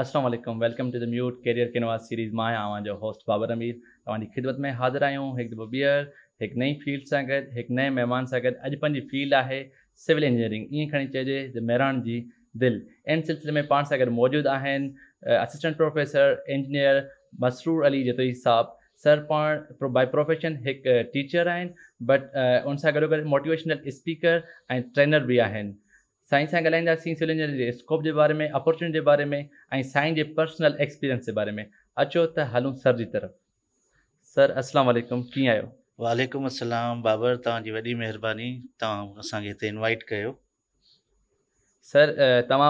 السلام علیکم welcome to the MUET career کے نواز سیریز میں ہوسٹ بابر امیر تعلیم خدمت میں حاضر آیا ایک دفعہ بیئر ایک نئی فیلڈ سے گئے مہمان سے گنجی فیلڈ ہے سیول انجینئرنگ یہ کھڑی چاہیے جی، جی چہران جی دل۔ ان سلسلے میں پان سا موجود ہیں اسسٹنٹ پروفیسر انجینئر مسرور علی جتوئی صاحب۔ سر پا بائی پروفیشن ایک ٹیچر آئیں بٹ انسان گڑو گے موٹیویشنل اسپیکر اور ٹرینر بھی سائنس سے گلائی سیول انجینئر کے اسکوپ کے بارے میں اپارچونیٹ کے بارے میں سائنس کے پرسنل ایسپیرینس کے بارے میں اچھو تو ہلو سر کی طرف سر السلام علیکم کو وعلیکم السلام بابر تعلی وی تاکہ انوائٹ کر سر تب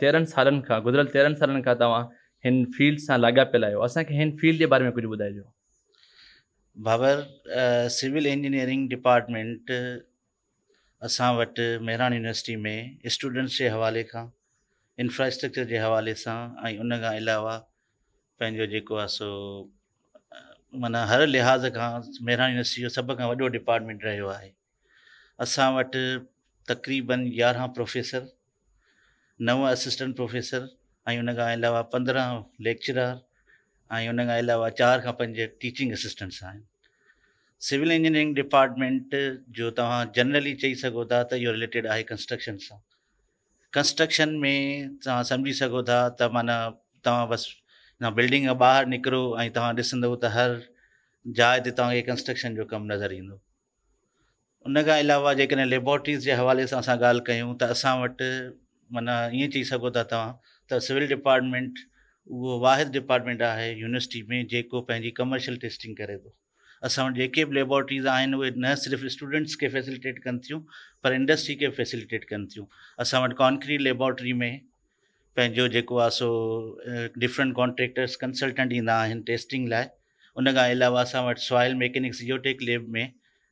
تر سال گزر تر سال تعلق فیلڈ سے لاگا پیل آلڈ کے بارے میں کچھ بدائج بابر سیول انجینئرنگ ڈیپارٹمنٹ اصا ویران یونیورسٹی میں اسٹوڈینٹس کے حوالے کا انفراسٹکچر کے حوالے سے اور انہیں اللاع پوکو سو مط ہر لحاظ کا میران یونیورسٹی سب کا وڈو ڈپارٹمینٹ رہو ہے اصان تقریباً یارہ پروفیسر نو اسٹنٹ پروفیسر ان کے علاوہ پندرہ لیکچرار ان کے علاوہ چار کا پنج ٹیچنگ اسسٹینٹس ہیں سیول انجینئرنگ ڈیپارٹمینٹ جو تاکہ جنرلی چیز تھا یہ ریلٹڈ آئی کنسٹرکشن سے کنسٹرکشن میں تعلق سمجھی سو تھا ما تا بس بلڈنگ باہر نکرو تا ڈسند تو ہر جائے سے تاکہ کنسٹرکشن جو کم نظر ان کے علاوہ جی لابورٹریز کے حوالے سے گال کرٹ من یہ چیز ت سول ڈیپارٹمینٹ وہ واحد ڈپارٹمنٹ ہے یونیورسٹی میں جو کمرشل ٹیکسٹ کرے تو اثبورٹریز ہیں وہ نہ صرف اسٹوڈنٹس کے فیسلٹ کن تھیں پر انڈسٹری کے فیسلٹ کن تھوں اٹھ کانکری لیبورٹری میں کو ڈفرنٹ کانٹریکٹرس کنسلٹنٹ ایسا ٹیکسٹ لائن اللاوہ اٹھ سوئل میکنکس جیوٹیک لیب میں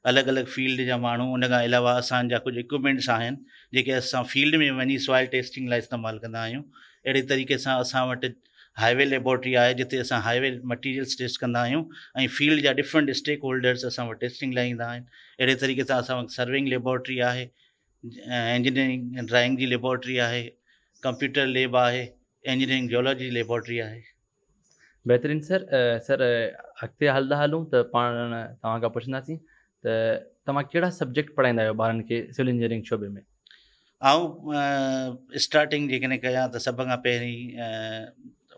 الگ الگ فیلڈ جا موں انہوں الکوپمینٹس فیلڈ میں ون سوئل ٹیکسٹ لائم کریں اڑے طریقے سے اٹھ ہائی وے لیبورٹری ہے جتے اب ہائی وے مٹیرس ٹیکسٹ کرا آیا فیلڈ جا ڈفرنٹ اسٹیک ہولڈرس اٹھ ٹائم اڑے طریقے سے اٹھ سروگ لیبورٹری ہے انجینئرنگ ڈرائنگ کی لیبورٹری ہے کمپیوٹر لیب ہے انجینئرنگ جولوجی لیبورٹری ہے بہترین سر سر اگتے ہلتا ہلوں تو پان تا پوچھیں تاکہ کیاا سبجیکٹ پڑھائی بار سیو انگ شعبے میں اسٹارٹنگ جیسے سب کا پہ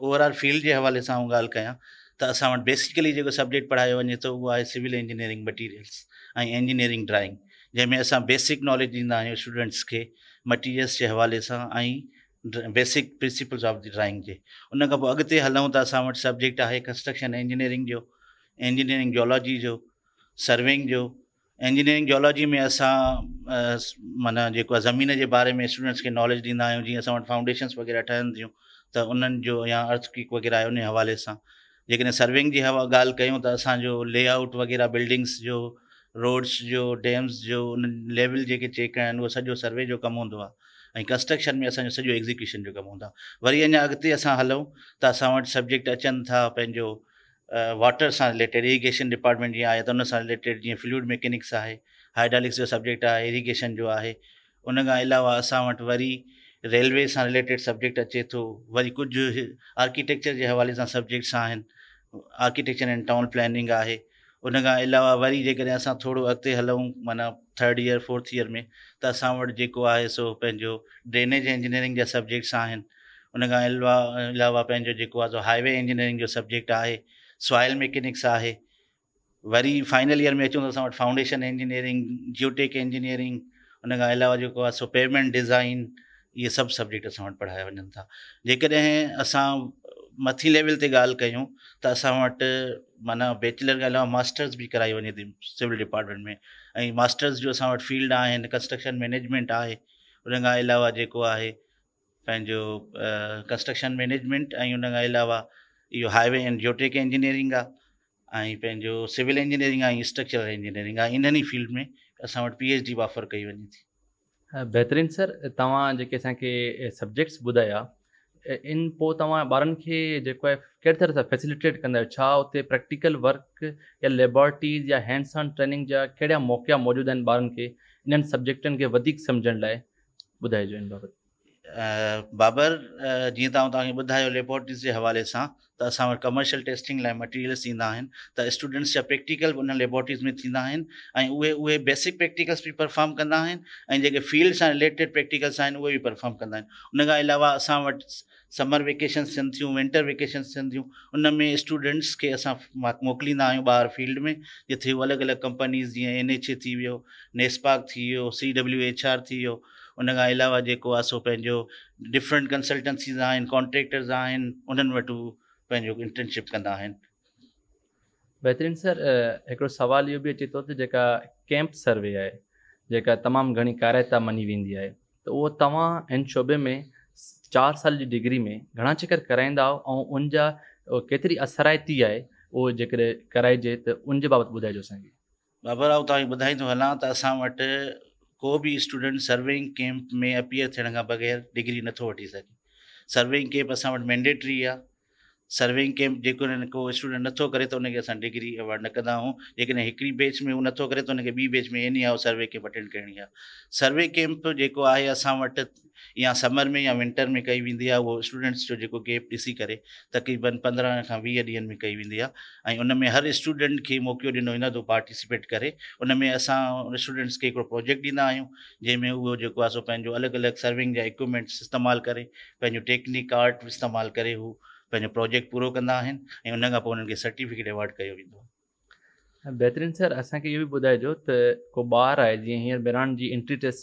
اوور آل فیلڈ کے حوالے سے گال کریں تو اٹھا بیسکلی سبجیکٹ پڑھا وجے تو وہ ہے civil engineering materials engineering drawing جی میں اب بیسک نالج ڈی اسٹوڈینٹس کے مٹیرس کے حوالے سے basic principles of the drawing کے۔ ان اگتے ہلوں تو اٹھا سبجیکٹ ہے کنسٹرکشن اینجینئرنگ جو اینجینئرنگ جولوجی جو سروگ جو۔ انجینئرنگ جولوجی میں اب من زمین کے بارے میں اسٹوڈنٹس کے نولج دیا فاؤنڈیشنس وغیرہ ٹھن تھیں تو انتک وغیرہ ان حوالے سے جن سروگ کیوں لے آؤٹ وغیرہ بلڈنگس جو روڈس جو ڈیمس جو ان لیو چیک کر سروے جو کم ہوں کنسٹرکشن میں سب ایگزیکشن جو کم ہوں ویری اگر اگتے اب ہلوں تو اٹھا سبجیکٹ اچن تھا واٹر سے ریلٹڈ اریگیشن ڈپارٹمینٹ ہے تو ان سے ریلٹڈ فلوئڈ میکینکس ہے ہائڈرالکس جو سبجیکٹ آئے اریگیشن جو ہے ان کے علاوہ اٹھ و ریلوے سے رلٹڈ سبجیکٹ اچے تو وی کچھ آرکیٹیکچر کے حوالے سے سبجیکٹس ہیں آرکیٹیکچر اینڈ ٹاؤن پلگ ہے ان کے علاوہ ویری جیسے تھوڑا ہلوں مطلب تھرڈ ایئر فورت ایئر میں تو اٹھو سو ڈرنج انجینئرنگ جا سبجیکٹس ان کو ہائی وے اینجینیئرنگ سبجیکٹ آپ سوائل میکینکس آپ ویری فائنل ایئر میں اچھوں تو اٹھا فاؤنڈیشن انجینیئرنگ جیوٹیک انجینیئرنگ ان کے علاوہ سو پیمینٹ ڈیزائن یہ سب سبجیکٹ اٹھ پڑھایا وجن تھا۔ جی اب متھی لیویل گال كیوں تو اصا وچلر كے علاوہ ماسٹرس بھی كرائی وجے تھی سیول ڈیپارٹمینٹ میں۔ ماسٹرس جو اٹھ فیلڈ ہیں كنسٹرکشن مینیجمینٹ ہے ان كا علاوہ كو كنسٹرکشن مینیجمینٹ انہوں یہ highway and geotech engineering آئی پو سل انجینیئرنگ آئی اسٹركچر انجینئر ہے انہیں فیلڈ میں اصا و پی ایچ ڈی بھی آفر كی وجے تھی۔ بہترین سر تا جی اے سبجیکٹس بدھا ان تب بارے طرح سے فیسلٹیٹ کریکٹیکل ورک یا لبورٹریز یا ہینڈس آن ٹریننگ جایا موقع موجودہ بار ان سبجیکٹنگ سمجھنے لائج بابر جی تم تھی بدھا لیبورٹریز کے حوالے سے اصل کمرشل ٹیسٹنگ لٹیرس اسٹوڈینٹس پرییکٹیکل ان لبورٹریز میں بیسک پرییکٹکلس بھی پرفارم کرلےڈ پرییکٹکلس اوے بھی پرفارم کراوہ اٹھ سمر ویکیشنس تھن تھیں ونٹر ویکیشنس تھنت ان میں اسٹوڈینٹس کے اصل موکلی باہر فیلڈ میں جتنی وہ الگ الگ کمپنیز جیسے این ایچ اے تھی NESPAK C W H R ان کان علاوه جيڪو آهي سو پنهنجو ڊفرنٽ ڪنسلٽينسيز آهن ڪانٽريڪٽرس آهن انهن وٽ هو پنهنجو انٽرنشپ ڪندا آهن. بهترين سر هڪڙو سوال اهو به اچي ٿو ته جيڪا ڪيمپ سروي آهي جيڪا تمام گهڻي ڪارايتا مڃي ويندي آهي ته اهو توهان هن شعبي ۾ چار سال جي ڊگري ۾ گهڻا چڪر ڪرائيندا ۽ ان جا ڪيتري اثرائتي آهي اهو جيڪڏهن ڪرائجي ته ان جي بابت ٻڌائجو اسان کي. بابا رائو توهان کي ٻڌائيندو هلان ته اسان وٽ کو بھی اسٹوڈینٹ سروگ کیمپ میں اپیئر تھے بغیر ڈگری نتھو وی سکے سروگ کیمپ اٹھا مینڈیٹری ہے سروگ کمپ كو اسٹوڈنٹ نتھو كے تو ان كے ڈگری اوڈ نہ كراؤں جنى بیچ میں وہ نتھو كے تو ان كے بیچ میں یہ نہیں سروے كیمپ اٹینڈ كرنی ہے سروے كیمپ كو اٹھ یا سمر میں یا ونٹر میں كی وینی ہے وہ اسٹوڈینٹس جو گیپ كیسے تقریباً پندرہ كا ویہ یوں میں كئی وینی ہے اور ان میں ہر اسٹوڈینٹ ہی موقع دنو پارٹسپیٹ كے ان میں اُسٹوڈینٹس كے پروجیکٹ ڈینا جی میں وہ الگ الگ سروگ جا ایكویپمینٹس استعمال كے پیو ٹیکنیک آرٹ استعمال كے پروجیکٹ پورا کر سرٹیفکٹ ایوارڈ کیا بہترین سر ابھی یہ بدائجو تو بار ہے برانڈ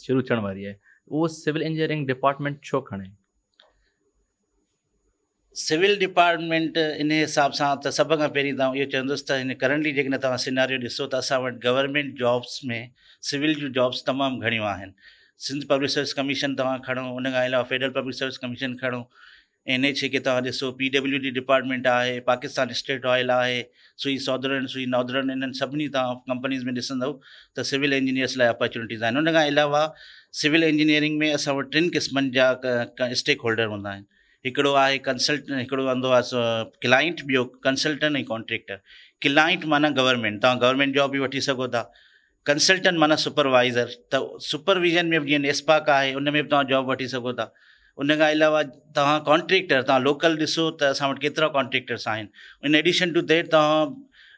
شروع ہے وہ سیو انگریز ڈپارٹمینٹ سیو ڈپارٹمینٹ انساب سے سب کا پہلے یہ چند کرنٹلی سیناریہ گورمینٹ جابس میں سیویل جو جابس تمام گڑیوں پبلک سروس کمشن کھڑو ان کے علاوہ فیڈرل پبلک سروس کمشن کھڑوں این ایچ اے تعلیم پی ڈبلو ڈی ڈپارٹمنٹ ہے پاکستان اسٹل ہے سی سودرن سوئی نودرن ان سبھی تمام کمپنیز میں ڈسند تو سیول انجینئرس لپورچونیٹ ہیں ان کے علاوہ سیول انجینئرنگ میں اٹھ قسم کا اسٹیک ہولڈر ہوں ایکڑا ہے کنسلٹن ایکڑو سو کلائنٹ بہت کنسلٹنٹ کانٹرکٹر کلائنٹ مانا گورمینٹ تم گورمنٹ جاب بھی ویٹا کنسلٹنٹ مانا سپروائزر تو سپرویزن میں نیسپاک ہے ان میں بھی تم جاب ویسے سو تاکہ ان کا علاوہ تعاون کانٹریکٹر تعلق لوکل دسو تو اٹھرا contractors in addition to that تب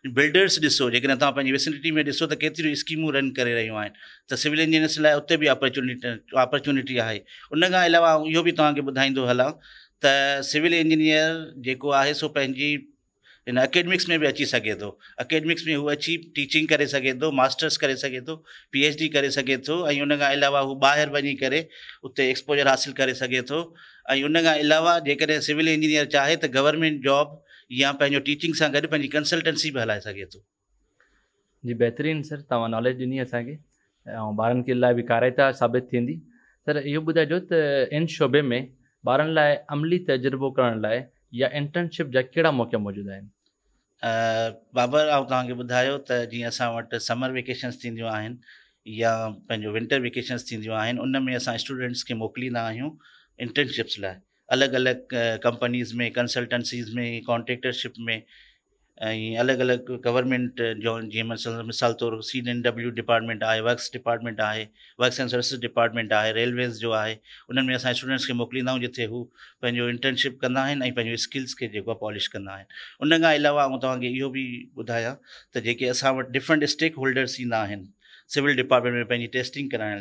بلڈرس ڈسو جانے فیسلٹی میں ڈسو تو کتری اسکیم رن کر رہی ہیں تو سیوی انس لے بھی اپورچونیٹ آپرچونیٹ ہے ان کے علاوہ یہ تا بائی ہل انرو ہے سوی ان اکیڈمکس میں بھی اچھی سے تو۔ اکیڈمکس میں وہ اچھی ٹیچنگ کر سے تو ماسٹرس کرے تو پی ایچ ڈی سو ان کے علاوہ وہ باہر ون کرپوجر حاصل کر سکے تو۔ ان کے علاوہ جی سیویل انجینئر چاہے تو گورمینٹ جاب یا پینو ٹیچنگ سے گینی کنسلٹینس بھی ہلے سے تو۔ جی بہترین سر تک نولج دینی او بار کے لائف کارتہ ثابت تین سر یہ بڑھائج ان شعبے میں بارن لائلی تجربوں کرنے لائے یا انٹرنشپ جا موقع موجود ہیں بابر آؤں تا بداؤ تو جی اٹھ سمر ویکیشنس تھی یا ونٹر ویکیشنس تھی ان میں اب اسٹوڈینٹس کے موکلینشپس لائ الگ الگ کمپنیز میں کنسلٹینس میں کانٹیکٹرشپ میں ای الگ الگ گورمنٹ جو جی مثلاً مثال طور پر سی اینڈ ڈبلو ڈپارٹمنٹ ہے وکس ڈپارٹمنٹ ہے ورکس اینڈ سروسز ڈپارٹمنٹ ہے ریلویز جو ہے ان میں اب اسٹوڈنٹس کے موکل جتے وہٹرنشپ کرا اسکلس کے پولیش کندا ان کے علاوہ آپ بھی بدایاں تو ڈفرنٹ اسٹیک ہولڈرس سیو ڈپارٹمینٹ میں ٹیسٹنگ کرائیں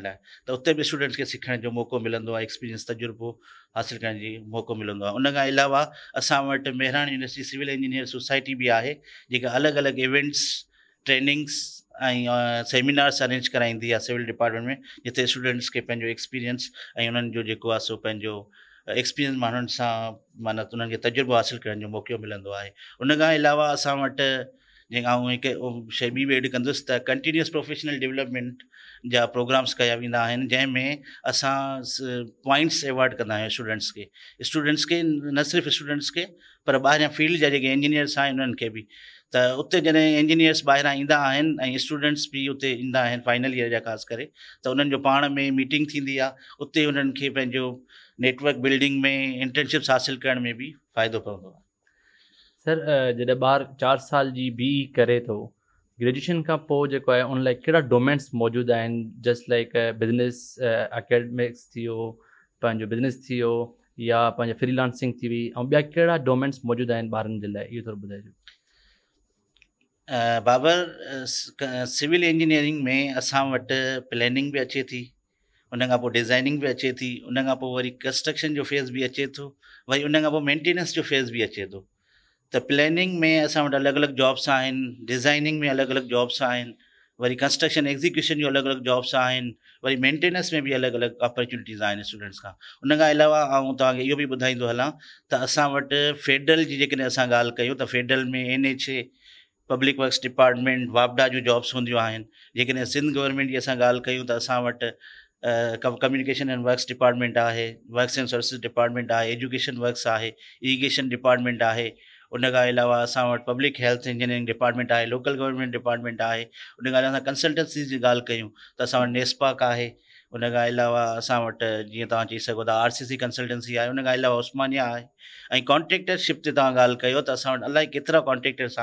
تو اتنے بھی اسٹوڈینٹس کے سیکھنے کا موقع ملسپیرئنس تجربہ حاصل کرنے کا موقع مل کے علاوہ اٹھا Mehran university civil engineer society بھی ہے الگ الگ ایونٹس ٹریننگس ارینج کرائی سیویل ڈپارٹمینٹ میں جتنے اسٹوڈینٹس کے ایسپیرئنس ان کو سو ایسپیرئنس مانا مطلب ان کے تجربہ حاصل کرنے کا موقع ملک علاوہ اصان جی بی ایڈ کر کنٹینیوس پروفیشنل ڈیولپمینٹ جا پروگرامس کیا وا جی اصنٹس اوائڈ کریں اسٹوڈینٹس کے۔ اسٹوڈنٹس کے، نہ صرف اسٹوڈینٹس کے، پر باہر فیلڈ جاجینئرس ان کے بھی۔ تو اتنے جن انجینئرس بارا اسٹوڈینٹس بھی اتنے آپ فائنل ایئر جا خاص کر ان میں میٹنگ تھینک اتنے انٹورک بلڈنگ میں انٹرنشپس حاصل کرنے میں بھی فائدہ پہنچا سر جار سال جی کی بی ای کرے تو گریجوشن کا ان لائڑا ڈومیٹس موجودہ just like business academics business ہوا فری لانسنگ تھی اور ڈومینٹس موجود ہیں بار یہ بدائج بابر سیول انجینئرنگ میں اٹھ پلگ بھی اچے تھی، ان ڈیزائنگ بھی اچے تھی، ان وی کنسٹرکشن جو فیز بھی اچے تو ویری ان میںٹینینس جو فیز بھی اچے تو۔ تو پلنگ میں اصل وبس ہیں ڈیزائننگ میں الگ الگ جابس ہیں ویری کنسٹرکشن ایگزیکشن جو الگ الگ جابس ہیں ویری میںٹیننس میں بھی الگ الگ اپورچونٹیز ہیں اسٹوڈینٹس کا ان کا علاوہ آؤں تک یہ بھی بدائیوں ہلانا تو اٹھ فیڈرل جیسے گال کر فیڈرل میں N H A public works department بابڈا جو جبس ہوں جیسے سندھ گورمنٹ کیوں تو اٹھ کمکیشن وکس ڈپارٹمنٹ ہے وکس اینڈ سروسز ڈپارٹمنٹ ہے ایجوکیشن وکس ہے اریگیشن ڈپارٹمنٹ ہے ان کے علاوہ اصل وبلک ہلتھ انجینئرنگ ڈپارٹمینٹ ہے لوکل گورنمینٹ ڈپارٹمنٹ ہے ان کے علاوہ کنسلٹینس کی نیسپاک ہے ان کے علاوہ اٹھا جی تاکہ چیز آر سی سی کنسلٹینس ہے ان کے علاوہ عثمانیہ ہے کانٹریکٹر شپ سے تعلیم کرا کانٹریٹرس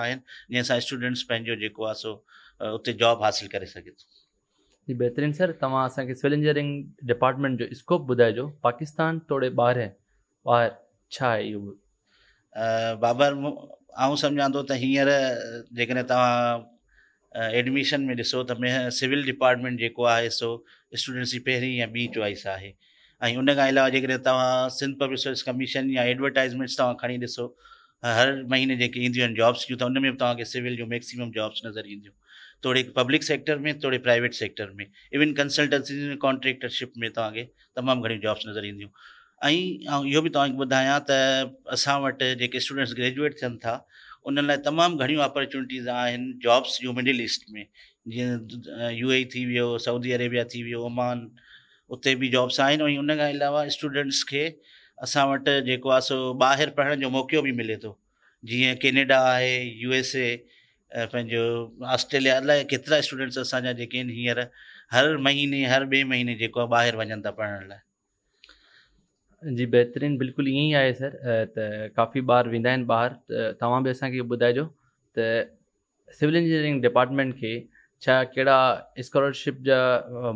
جنسا اسٹوڈینٹس جواب حاصل کر سکے بہترین سر تعلق سل انجینئرنگ ڈپارٹمنٹ جو اسکوپ بڑھائج پاکستان توڑے بار بار یہ بابر آؤں سمجھا تو ہیریں تڈمشن میں ڈسو تو سیول ڈپارٹمینٹ جو ہے سو اسٹوڈینٹس پہ بی چائس ہے ان کے علاوہ جی تب سب سروس کمشن یا ایڈورٹائزمینٹس تعلق کھڑی ہر مہینے کے جابس کھیل میں تمہیں سیول جو میکسیم جابس نظر اندیو تھوڑے پبلک سیکٹر میں تھری پرائیویٹ سیکٹر میں ایون کنسلٹینس میں کانٹریکٹرشپ میں تاکہ تمام گڑی جابس نظر ۽ اهو به توهان کي ٻڌايان ته اسان وٽ جيڪي اسٽوڊنٽس گريجوئيٽ ٿين ٿا انهن لاءِ تمام گهڻيون اپارچنٽيز آهن جابس جون مڊل ايسٽ ۾. جيئن يو اي ٿي ويو سعودي اريبيا ٿي ويو اومان اتي به جابس آهن. ۽ ان کان علاوه اسٽوڊنٽس کي اسان وٽ جيڪو آهي سو ٻاهر پڙهڻ جو موقعو به ملي ٿو. جيئن ڪينيڊا آهي يو ايس اي پنهنجو آسٽريليا الائي ڪيترا اسٽوڊنٽس اسان جا جيڪي آهن هينئر هر مهيني هر ٻئي مهيني جيڪو آهي ٻاهر وڃن ٿا پڙهڻ لاءِ جي بهترين بلڪل ائين ئي آهي سر. ته ڪافي ٻار ويندا آهن ٻاهر. ته توهان به اسان کي اهو ٻڌائجو ته سول انجنيئرنگ ڊپارٽمينٽ کي ڇا ڪهڙا اسڪالرشپ جا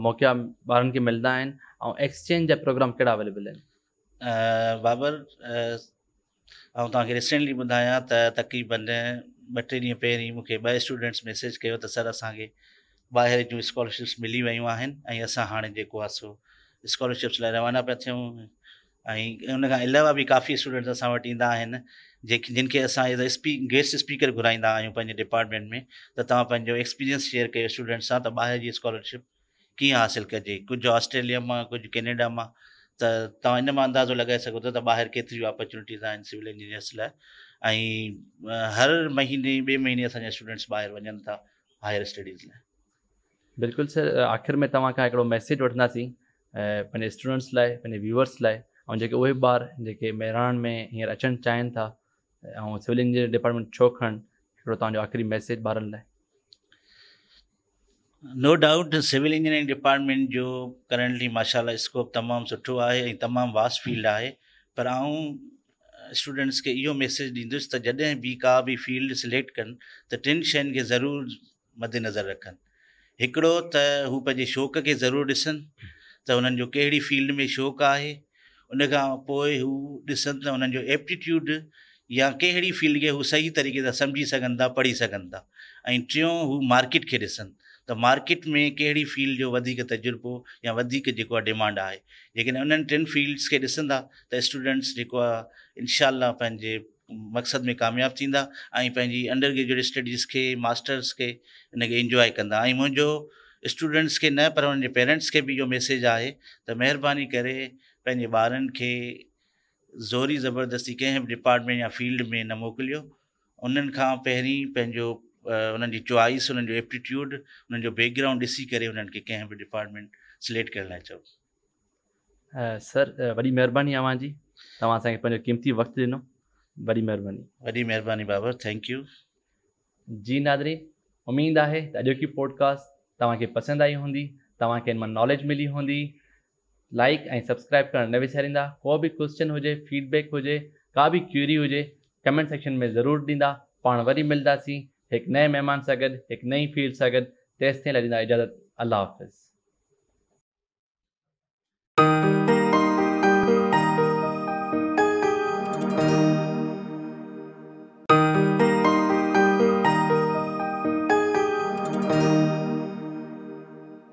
موقعا ٻارن کي ملندا آهن ۽ ايڪسچينج جا پروگرام ڪهڙا اويليبل آهن؟ بابر ۽ توهان کي رسينٽلي ٻڌايان ته تقريبن ٻه ٽي ڏينهن پهرين مون کي ٻه اسٽوڊنٽس ميسيج ڪيو ته سر اسان کي ٻاهر جون سڪالرشپس ملي ويون آهن ۽ اسان هاڻي جيڪو آهي سو سڪالرشپس لاءِ روانا پيا ٿيون ایلاوہ بھی کافی اسٹوڈینٹس اٹھا جن جن کے اسپی گیسٹ اسپیکر گھرائی آیا ڈپارٹمینٹ میں تو ایسپیرئنس شیئر کر اسٹوڈنٹس سے باہر کی اسکالرشپ کی حاصل کریں کچھ آسٹریلیا میں کچھ کنڈا میں تو تم اندازہ لگائے سو تو باہر کی اپورچونٹیز ہیں سیویل انجینئرس لر مہینے بے مہینے اسٹوڈینٹس باہر ون تھا ہائر اسٹڈیز لائ بل سر آخر میں تاكا میسج واسى اسٹوڈنٹس لائیں ویورس كا اور بار جے میران میں ہیر اچن چاہن تھا سیو انپارٹمینٹ چھو کھنٹ تاج آخری میسج بار no doubt civil engineer department جو کرنٹلی ماشاء اللہ اسکوپ تمام سٹو ہے یعنی تمام واسٹ فیلڈ ہے پر آؤں اسٹوڈینٹس کے یہ میسج ڈسیں بھی کا بھی فیلڈ سلیکٹ کن تو ٹھن شروع مد نظر رکھن۔ ایکڑوں کے شوق کے ضرور ڈسن تو انی فیلڈ میں شوق ہے انسن تھا انپٹیٹ یا کہہی فیلڈ کے وہ سہی طریقے سے سمجھی سا پڑھی سن تھا ٹھ مارکیٹ کے ڈسن تو مارکیٹ میں کہڑی فیلڈ جو تجربہ یا ڈیمانڈ آئے کن ٹن فیلڈس کے ڈسند تو اسٹوڈینٹس جوشاء اللہ پانچ مقصد میں کامیاب تھی انڈر گریجویٹ اسٹڈیز کے ماسٹرس کے ان کے انجوائے کرو اسٹوڈینٹس کے نہ پر ان کے پیرنٹس کے بھی یہ میسج ہے تو مہربانی بار زوری زبردستی کہ ڈپارٹمنٹ یا فیلڈ میں نہ موکل ان پہ ان کی چوائس انپٹیٹوڈ انیک گراؤنڈ ڈسکرین انپارٹمینٹ سلیکٹ کرنا چاہو سر وی تاکہ قیمتی وقت دنو بڑی وی بابا تھینک یو جی نادری امید ہے پوڈکاسٹ توهان کي پسند آئي هوندي توهان کي هن مان ناليج ملي هوندي لائيڪ ۽ سبسڪرائيب ڪرڻ نه وساريندا. ڪو به ڪوئسچن هجي فيڊ بيڪ هجي ڪا به ڪيوري هجي ڪمينٽ سيڪشن ۾ ضرور ڏيندا. پاڻ وري ملنداسين هڪ نئي مهمان سان گڏ هڪ نئي فيلڊ سان گڏ. تيستائين لاءِ ڏيندا اجازت. الله حافظ